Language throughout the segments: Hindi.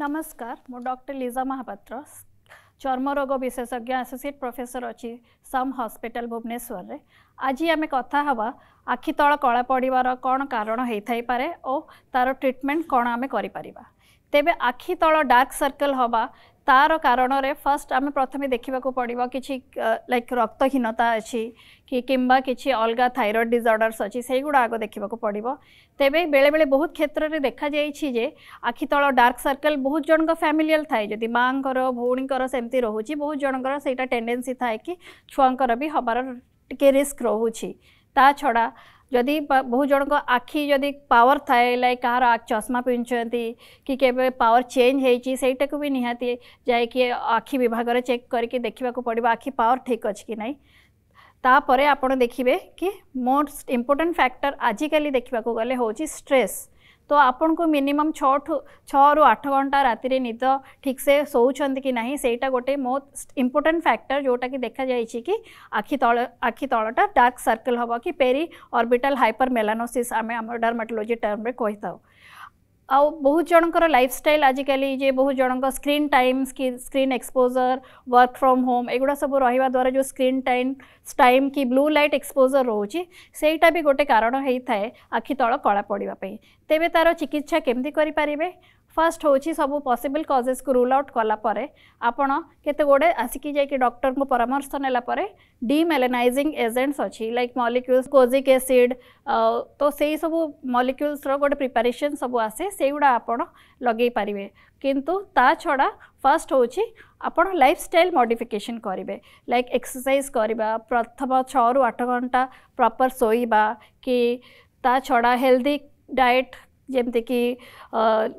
ନମସ୍କାର ମୁଁ ଡକ୍ଟର ଲିଜା ମହାପାତ୍ର ଚର୍ମରୋଗ ବିଶେଷଜ୍ଞ ଆସୋସିଏଟ୍ ପ୍ରଫେସର ଅଛି ସମ୍ ହସ୍ପିଟାଲ ଭୁବନେଶ୍ୱରରେ ଆଜି ଆମେ କଥା ହେବା ଆଖି ତଳ କଳା ପଡ଼ିବାର କ'ଣ କାରଣ ହେଇଥାଇପାରେ ଓ ତା'ର ଟ୍ରିଟମେଣ୍ଟ କ'ଣ ଆମେ କରିପାରିବା ତେବେ ଆଖି ତଳ ଡାର୍କ ସର୍କଲ୍ ହେବା ତାର କାରଣରେ ଫାର୍ଷ୍ଟ ଆମେ ପ୍ରଥମେ ଦେଖିବାକୁ ପଡ଼ିବ କିଛି ଲାଇକ୍ ରକ୍ତହୀନତା ଅଛି କି କିମ୍ବା କିଛି ଅଲଗା ଥାଇରଏଡ଼ ଡିଜର୍ଡ଼ର୍ସ ଅଛି ସେଇଗୁଡ଼ା ଆଗ ଦେଖିବାକୁ ପଡ଼ିବ ତେବେ ବେଳେବେଳେ ବହୁତ କ୍ଷେତ୍ରରେ ଦେଖାଯାଇଛି ଯେ ଆଖି ତଳ ଡାର୍କ ସର୍କଲ୍ ବହୁତ ଜଣଙ୍କ ଫ୍ୟାମିଲିଆଲ୍ ଥାଏ ଯଦି ମାଆଙ୍କର ଭଉଣୀଙ୍କର ସେମିତି ରହୁଛି ବହୁତ ଜଣଙ୍କର ସେଇଟା ଟେଣ୍ଡେନ୍ସି ଥାଏ କି ଛୁଆଙ୍କର ବି ହେବାର ଟିକେ ରିସ୍କ ରହୁଛି ତା ଛଡ଼ା जदि बहुत जन आखि जदि पावर थाए लाइक कह रहा चश्मा पिंधे कि पावर चेंज हो भी निहाती जाए कि आखि विभाग चेक करके देखा पड़ा आखि पावर ठीक अच्छे कि नहीं आप देखिए कि मोस्ट इम्पोर्टाट फैक्टर आजिकाली देखा गले हूँ स्ट्रेस तो आपन को मिनिमम छु छु आठ घंटा रातिर निद ठीक से शोच कि ना से गोटे मोस्ट इम्पोर्टां फैक्टर जोटा कि देखा जा कि आखि तल आखि तलटा डार्क सर्कल हम कि पेरी अर्बिटाल हाइपर मेलानोसीस आम टर्म्रे कही था आउ बहुत जनकर लाइफ स्टाइल आजिकल जे बहुत जन screen time screen exposure work from home एगुड़ा सब रहा द्वारा जो स्क्रीन टाइम टाइम कि ब्लू लाइट एक्सपोजर रोचे से गोटे कारण होता है आखि तल कला पड़ापी तेरे तार चिकित्सा केमती करें फास्ट हूँ सब पसिबल कजेस को रूल आउट कलापर आपत के गोटे आसिकी जा डक्टर को परामर्श नाला डीमेलेनाइजिंग एजेंट्स अच्छी लाइक मलिक्यूल्स कोजिक एसीड तो से सब मलिक्यूल्स रोटे प्रिपेरेसन सब आसे से गुड़ा आप लगे पारे किंतु छड़ा फास्ट हूँ आप लाइफ स्टाइल मडिफिकेसन करेंगे लाइक एक्सरसाइज करवा प्रथम छु आठ घंटा प्रपर शोवा कि ता छड़ा हेल्दी डाएट ଯେମିତିକି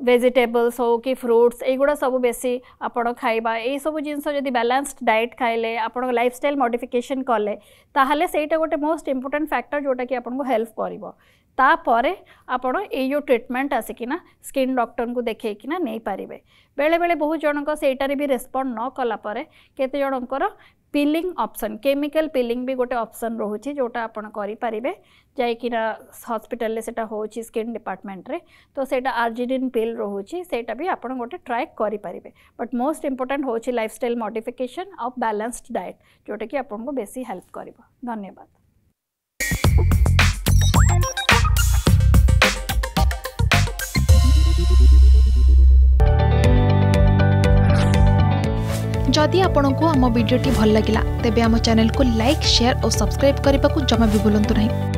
ଭେଜିଟେବଲ୍ସ ହଉ କି ଫ୍ରୁଟ୍ସ ଏଇଗୁଡ଼ା ସବୁ ବେଶୀ ଆପଣ ଖାଇବା ଏଇସବୁ ଜିନିଷ ଯଦି ବାଲାନ୍ସଡ ଡାଏଟ୍ ଖାଇଲେ ଆପଣଙ୍କ ଲାଇଫଷ୍ଟାଇଲ୍ ମଡିଫିକେସନ୍ କଲେ ତାହେଲେ ସେଇଟା ଗୋଟେ ମୋଷ୍ଟ ଇମ୍ପୋର୍ଟାଣ୍ଟ ଫ୍ୟାକ୍ଟର ଯେଉଁଟାକି ଆପଣଙ୍କୁ ହେଲ୍ପ କରିବ ତାପରେ ଆପଣ ଏଇ ଯେଉଁ ଟ୍ରିଟମେଣ୍ଟ ଆସିକିନା ସ୍କିନ୍ ଡକ୍ଟରଙ୍କୁ ଦେଖେଇକିନା ନେଇପାରିବେ ବେଳେବେଳେ ବହୁତ ଜଣଙ୍କ ସେଇଟାରେ ବି ରେସ୍ପଣ୍ଡ ନ କଲା ପରେ କେତେ ଜଣଙ୍କର ପିଲିଂ ଅପସନ୍ କେମିକାଲ ପିଲିଂ ବି ଗୋଟେ ଅପସନ୍ ରହୁଛି ଯେଉଁଟା ଆପଣ କରିପାରିବେ ଯାଇକିନା ହସ୍ପିଟାଲରେ ସେଇଟା ହେଉଛି ସ୍କିନ୍ ଡିପାର୍ଟମେଣ୍ଟରେ ତ ସେଇଟା ଆର୍ଜିଡିନ୍ ପିଲ୍ ରହୁଛି ସେଇଟା ବି ଆପଣ ଗୋଟେ ଟ୍ରାଏ କରିପାରିବେ ବଟ୍ ମୋଷ୍ଟ ଇମ୍ପୋର୍ଟାଣ୍ଟ ହେଉଛି ଲାଇଫଷ୍ଟାଇଲ୍ ମଡିଫିକେସନ୍ ଆଉ ବାଲାନ୍ସଡ ଡାଏଟ୍ ଯେଉଁଟାକି ଆପଣଙ୍କୁ ବେଶୀ ହେଲ୍ପ କରିବ ଧନ୍ୟବାଦ ᱛᱮ આપણોକୁ আমো ᱵᱤᱰᱤᱭᱳ ᱴᱤ ᱵᱷᱚᱞ ᱞᱟᱜᱤᱞᱟ ᱛᱮᱵᱮ আমো ᱪᱮᱱᱮᱞ ᱠᱚ ᱞᱟᱭᱤᱠ ᱥᱮᱭᱟᱨ ᱚ ᱥᱟᱵᱥᱠᱨᱟᱭᱤᱵ ᱠᱟᱨᱤᱵᱟ ᱠᱚ ᱡᱚᱢᱟ ᱵᱤ ᱵᱩᱞᱩᱱᱛᱩ ᱱᱟᱦᱤ